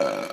uh,